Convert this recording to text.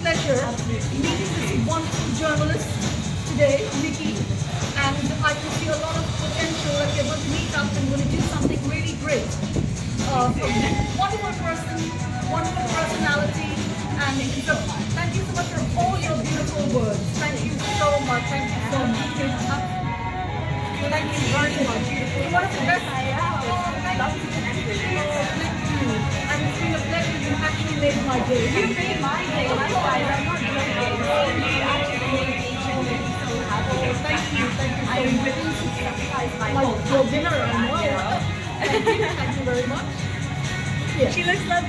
pleasure meeting this wonderful journalist today, Nikki, and I can see a lot of potential that we're going to meet up and going to do something really great. Uh, wonderful person, wonderful personality, and so thank you so much for all your beautiful words. Thank you so much. Thank you so much. Thank you very much. You're one of the best. Oh, thank you. Thank you. And it's been a pleasure. You actually made my day. You made my day. Whole your dinner, for I that, know. you know? Thank you. Thank you very much. Yeah. She looks lovely.